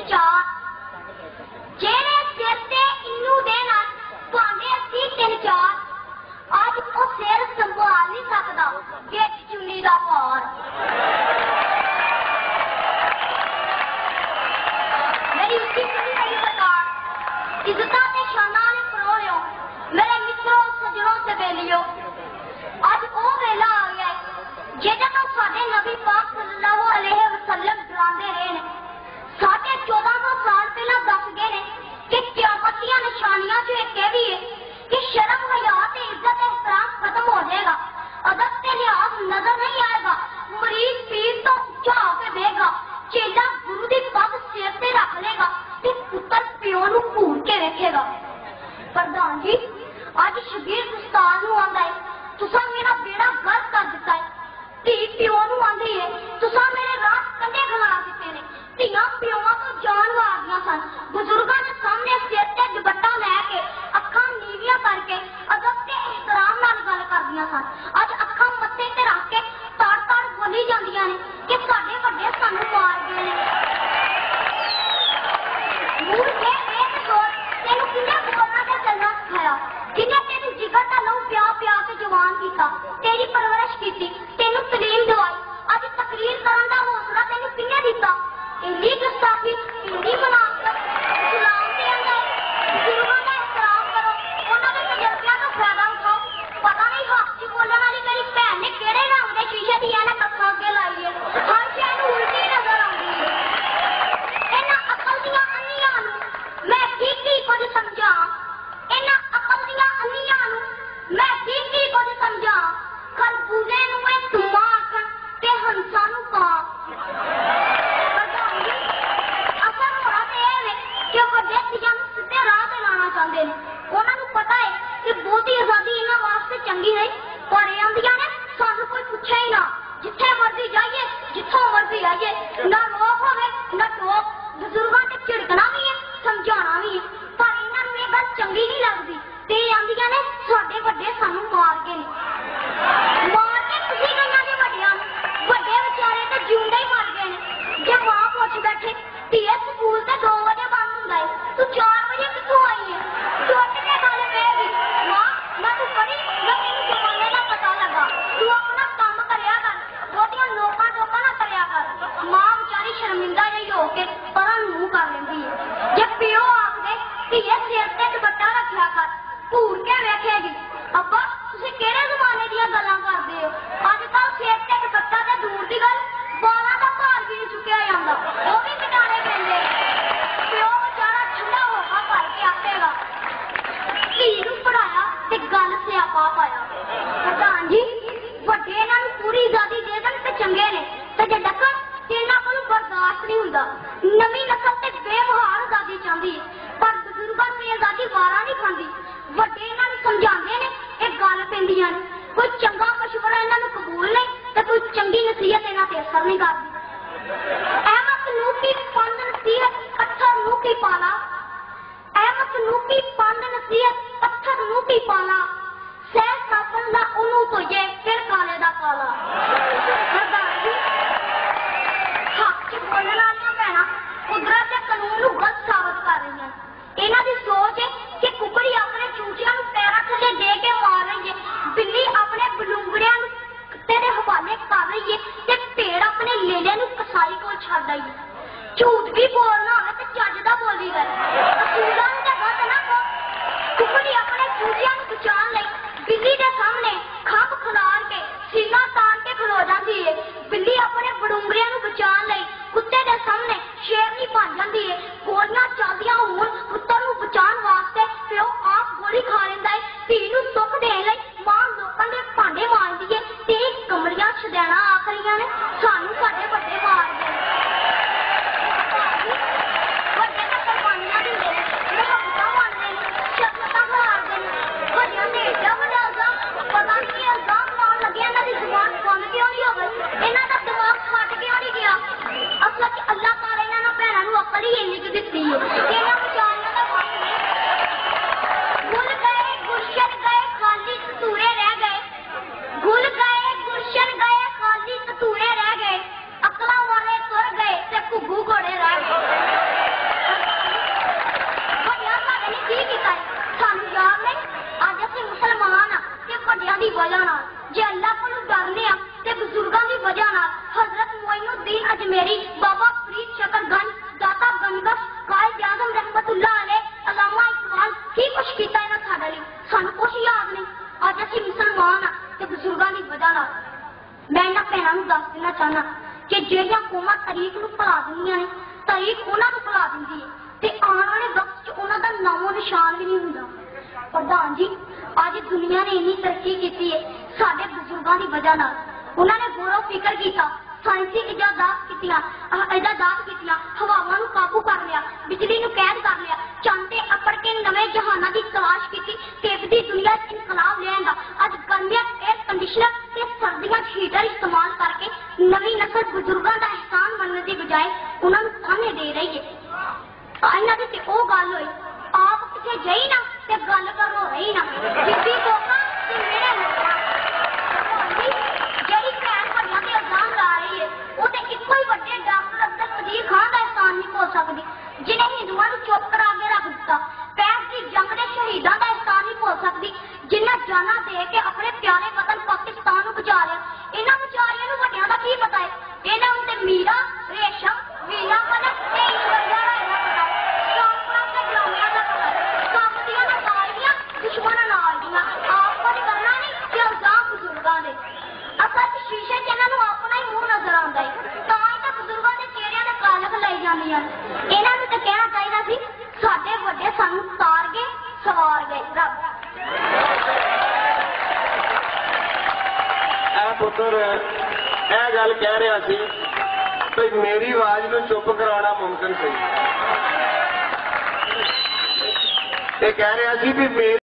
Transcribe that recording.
ਤਿੰਨ ਜਿਹੜੇ ਸਿਰ ਤੇ ਇੰਨੂ ਦੇ ਨਾਲ ਭਾਵੇਂ ਅਸੀਂ ਤਿੰਨ ਚਾਰ, ਅੱਜ ਉਹ ਸਿਰ ਸੰਭਾਲ ਨਹੀਂ ਸਕਦਾ। ਗਿੱਟ ਚੁੰਨੀ ਦਾ ਭਾਰ ਜਵਾਨ ਤੇਰੀ ਪਰਵਰਿਸ਼ ਕੀਤੀ, ਤੈਨੂੰ ਤਲੀਮ ਦਵਾਈ। ਅੱਜ ਤਕਰੀਰ ਕਰਨ ਦਾ ਹੌਸਲਾ ਤੈਨੂੰ ਕਿੰਨੇ ਦਿੱਤਾ? ਇੰਨੀ ਗੁਸਤਾਖੀ, ਇੰਨੀ ਤੇ ਗੱਲ ਸਿਆਪਾ ਪਾਇਆ ਪ੍ਰਧਾਨ ਜੀ, ਵੱਡੇ ਇਹਨਾਂ ਨੂੰ ਪੂਰੀ ਆਜ਼ਾਦੀ ਦੇ ਦੇਣ ਤੇ ਚੰਗੇ ਨੇ। ਤੇ ਜੇ ਡੱਕਣ, ਤੇ ਇਹਨਾਂ ਕੋਲ ਬਰਦਾਸ਼ਤ ਨਹੀਂ ਹੁੰਦਾ। ਨਵੀਂ ਨਸਲ ਤੇ ਬੇਮਹਾਰ ਆਜ਼ਾਦੀ ਚਾਹੁੰਦੀ ਪਰ ਬਜ਼ੁਰਗਾਂ ਨੂੰ ਇਹ ਆਜ਼ਾਦੀ ਵਾਰਾ ਨਹੀਂ ਖਾਂਦੀ। ਵੱਡੇ ਇਹਨਾਂ ਨੂੰ ਸਮਝਾਉਂਦੇ ਨੇ, ਇਹ ਗੱਲ ਪੈਂਦੀਆਂ ਨੇ। ਕੋਈ ਚੰਗਾ ਮਸ਼ਵਰਾ ਇਹਨਾਂ ਨੂੰ ਕਬੂਲ ਨਹੀਂ, ਤੇ ਕੋਈ ਚੰਗੀ ਨਸੀਹਤ ਇਹਨਾਂ ਤੇ ਅਸਰ ਨਹੀਂ ਕਰਦੀ। ਅਹਿਮਦ ਨੂੰ ਪੰਦ ਨਸੀਹਤ ਪੱਥਰ ਨੂੰ ਪਾਲਾ। ਅਹਿਮਦ ਨੂੰ ਕੀ ਪੰਦ ਨਸੀਹਤ ਪੱਥਰ ਨੂੰ ਕੀ ਪਾਲਾ। ਸਹਿ ਸਾਸਨ ਦਾ ਉਹਨੂੰ ਧੋਏ ਫਿਰ ਕਾਲੇ ਦਾ ਕਾਲਾ ਪ੍ਰਧਾਨ ਜੀ ਹੱਕ ਚ ਬੋਲਣ ਵਾਲੀਆਂ ਭੈਣਾਂ, ਕੁਦਰਤ ਦੇ ਕਾਨੂੰਨ ਨੂੰ ਗਲਤ ਸਾਬਤ ਕਰ ਰਹੀਆਂ ਇਹਨਾਂ ਦੀ ਸੋਚ ਹੈ ਕਿ ਕੁਕੜੀ ਆਪਣੇ ਚੂਚਿਆਂ ਨੂੰ ਪੈਰਾਂ ਥੱਲੇ ਦੇ ਕੇ ਮਾਰ ਰਹੀ ਹੈ। ਬਿੱਲੀ ਆਪਣੇ ਬਲੂੰਗੜਿਆਂ ਨੂੰ ਕੁੱਤੇ ਦੇ ਹਵਾਲੇ ਕਰ ਰਹੀ ਹੈ ਤੇ ਪੇੜ ਆਪਣੇ ਲੇਲੇ ਨੂੰ ਕਸਾਈ ਕੋਲ ਛੱਡ ਆਈ ਝੂਠ ਵੀ ਬੋਲਣਾ ਹੋਵੇ ਤੇ ਚੱਜ ਦਾ ਬੋਲੀ ਗਏ ਅਸੂਲਾਂ ਕੁਕੜੀ ਆਪਣੇ ਚੂਚਿਆਂ ਨੂੰ ਬਚਾਉਣ ਲਈ ਬਿੱਲੀ ਦੇ ਸਾਹਮਣੇ ਖੰਭ ਖਿਲਾਰ ਕੇ ਸੀਨਾ ਤਾਣ ਕੇ ਖਲੋ ਜਾਂਦੀ ਹੈ ਬਿੱਲੀ ਆਪਣੇ ਬੜੂੰਗਰਿਆਂ ਨੂੰ ਬਚਾਉਣ ਲਈ ਕੁੱਤੇ ਦੇ ਸਾਹਮਣੇ ਸ਼ੇਰਨੀ ਬਣ ਜਾਂਦੀ ਹੈ ਗੋਲੀਆਂ ਚੱਲਦੀਆਂ ਹੋਣ ਪੁੱਤਰ ਨੂੰ ਬਚਾਉਣ ਵਾਸਤੇ ਪਿਓ ਆਪ ਗੋਲੀ ਖਾ ਲੈਂਦਾ ਏ। ਧੀ ਨੂੰ ਸੁੱਖ ਦੇਣ ਲਈ ਮਾਂ ਲੋਕਾਂ ਦੇ ਭਾਂਡੇ ਮਾਂਜਦੀ ਏ ਤੇ ਕਮਰੀਆਂ ਕਮਲੀਆਂ ਛਦੈਣਾ ਆਖਰੀਆਂ ਨੇ। ਸਾਨੂੰ ਸਾਡੇ ਵਜ੍ਹਾ ਨਾਲ ਜੇ ਅੱਲਾਹ ਕੋਲੋਂ ਡਰਨੇ ਆ ਤੇ ਬਜ਼ੁਰਗਾਂ ਦੀ ਵਜ੍ਹਾ ਨਾਲ ਹਜ਼ਰਤ ਮੁਇਨੁਦੀਨ ਅਜਮੇਰੀ ਬਾਬਾ ਫਰੀਦ ਸ਼ਕਰਗੰਜ ਦਾਤਾ ਗੰਗਸ਼ ਕਾਇਦ ਆਜ਼ਮ ਰਹਿਮਤੁਲਲਾਹ ਅਲੇ ਅਲਾਮਾ ਇਕਬਾਲ ਕੀ ਕੁਛ ਕੀਤਾ ਇਹਨਾਂ ਸਾਡੇ ਲਈ ਸਾਨੂੰ ਕੁਛ ਯਾਦ ਨਹੀਂ ਅੱਜ ਅਸੀਂ ਮੁਸਲਮਾਨ ਆ ਤੇ ਬਜ਼ੁਰਗਾਂ ਦੀ ਵਜ੍ਹਾ ਨਾਲ ਮੈਂ ਇਹਨਾਂ ਭੈਣਾਂ ਨੂੰ ਦੱਸ ਦੇਣਾ ਚਾਹਨਾ ਕਿ ਜਿਹੜੀਆਂ ਕੌਮਾਂ ਤਾਰੀਖ ਨੂੰ ਭੁਲਾ ਦਿੰਦੀਆਂ ਨੇ ਤਾਰੀਖ ਉਹਨਾਂ ਨੂੰ ਭੁਲਾ ਦਿੰਦੀ ਹੈ ਤੇ ਆਉਣ ਵਾਲੇ ਵਕਤ 'ਚ ਉਹਨਾਂ ਦਾ ਨਾਮੋ ਨਿਸ਼ਾਨ ਵੀ ਨਹੀਂ ਹੁੰਦਾ ਪ੍ਰਧਾਨ ਜੀ ਅੱਜ ਦੁਨੀਆ ਨੇ ਇੰਨੀ ਤਰੱਕੀ ਕੀਤੀ ਹੈ ਸਾਡੇ ਬਜ਼ੁਰਗਾਂ ਦੀ ਵਜ੍ਹਾ ਨਾਲ। ਉਹਨਾਂ ਨੇ ਗੌਰਵ ਫਿਕਰ ਕੀਤਾ, ਸਾਇੰਸੀ ਇਜਾਦਾਤ ਕੀਤੀਆਂ ਇਜਾਦਾਤ ਕੀਤੀਆਂ, ਹਵਾਵਾਂ ਨੂੰ ਕਾਬੂ ਕਰ ਲਿਆ, ਬਿਜਲੀ ਨੂੰ ਕੈਦ ਕਰ ਲਿਆ, ਚੰਦ ਤੇ ਅੱਪੜ ਕੇ ਨਵੇਂ ਜਹਾਨਾਂ ਦੀ ਤਲਾਸ਼ ਕੀਤੀ ਤੇਜ਼ਦੀ ਦੁਨੀਆ 'ਚ ਇਨਕਲਾਬ ਲਿਆਂਦਾ ਅੱਜ ਗਰਮੀਆਂ 'ਚ 에ਅਰ ਕੰਡੀਸ਼ਨਰ ਤੇ ਸਰਦੀਆਂ 'ਚ ਹੀਟਰ ਇਸਤੇਮਾਲ ਕਰਕੇ ਨਵੀਂ ਨਸਲ ਬਜ਼ੁਰਗਾਂ ਦਾ ਅਹਿਸਾਨ ਮੰਨਣ ਦੀ ਬਜਾਏ ਉਹਨਾਂ ਨੂੰ ਤਾਨੇ ਦੇ ਰਹੀ ਹੈ ਇਹਨਾਂ ਦੀ ਤੇ ਉਹ ਗੱਲ ਹੋਈ, ਆਪ ਕਿਤੇ ਜਈ ਨਾ ਤੇ ਗੱਲ ਕਰੋ ਰਹੀ ਨਾ। ਜਿੱਦੀ ਕੋਕਾ ਤੇ ਮੇਰੇ ਲੋਕਾਂ ਜਿਹੜੀ ਭੈਣ ਵੱਡਿਆਂ ਤੇ ਇਲਜ਼ਾਮ ਲਾ ਰਹੀ ਹੈ ਉਹ ਤੇ ਇੱਕੋ ਹੀ ਵੱਡੇ ਡਾਕਟਰ ਅਬਦੁਲ ਕਦੀਰ ਖਾਨ ਦਾ ਅਹਿਸਾਨ ਨਹੀਂ ਹੋ ਸਕਦੀ ਜਿਨੇ ਹਿੰਦੂਆਂ ਨੂੰ ਚੁੱਪ ਕਰਾ ਕੇ ਰੱਖ ਦਿੱਤਾ। ਪੈਸ ਦੀ ਜੰਗ ਦੇ ਸ਼ਹੀਦਾਂ ਦਾ ਅਹਿਸਾਨ ਨਹੀਂ ਹੋ ਸਕਦੀ, ਜਿਨ੍ਹਾਂ ਜਾਨਾਂ ਦੇ ਕੇ ਆਪਣੇ ਪਿਆਰੇ ਵਤਨ ਪਾਕਿਸਤਾਨ ਨੂੰ ਬਚਾ ਲਿਆ। ਇਹਨਾਂ ਵਿਚਾਰਿਆਂ ਨੂੰ ਵੱਡਿਆਂ ਦਾ ਕੀ ਪਤਾ ਹੈ ਇਹਨਾਂ ਨੂੰ ਤੇ ਮੀਰਾ ਰੇਸ਼ਮ ਵੀਲਾ ਮਲਕ ਤੇ ਈਸ਼ਵਰਿਆ ਦਾ ਇਹਨਾਂ ਪਤਾ ਹੈ ਸ਼ੌਕਰਾਂ ਤੇ ਡਰਾਮਿਆਂ ਦਾ ਪਤਾ ਹੈ ਕੰਮ ਦੀਆਂ ਨਾ ਸਾਰੀਆਂ ਦੁਸ਼ਮਣਾਂ ਨਾਲ ਦੀਆਂ ਆਪ ਕੁਝ ਕਰਨਾ ਨਹੀਂ ਤੇ ਇਲਜ਼ਾਮ ਬਜ਼ੁਰਗਾਂ ਦੇ ਅਸਲ 'ਚ ਸ਼ੀਸ਼ੇ 'ਚ ਇਹਨਾਂ ਨੂੰ ਆਪਣਾ ਹੀ ਮੂੰਹ ਨਜ਼ਰ ਆਉਂਦਾ ਹੈ ਤਾਂ ਹੀ ਤਾਂ ਬਜ਼ੁਰਗਾਂ ਦੇ ਚਿਹਰਿਆਂ ਦੇ ਕਾਲਖ ਲਈ ਜਾਂਦੀਆਂ ਨੇ ਇਹਨਾਂ ਨੂੰ ਤਾਂ ਕਹਿਣਾ ਚਾਹੀਦਾ ਸੀ ਸਾਡੇ ਵੱਡੇ ਸਾਨੂੰ ਤਾਰ ਗਏ ਸਵਾਰ ਗਏ ਰੱਬ ਇਹ ਪੁੱਤਰ, ਇਹ ਗੱਲ ਕਹਿ ਰਿਹਾ ਸੀ ਕਿ ਮੇਰੀ ਆਵਾਜ਼ ਨੂੰ ਚੁੱਪ ਕਰਾਉਣਾ ਮੁਮਕਿਨ ਸੀ। ਇਹ ਕਹਿ ਰਿਹਾ ਸੀ ਵੀ ਮੇਰੀ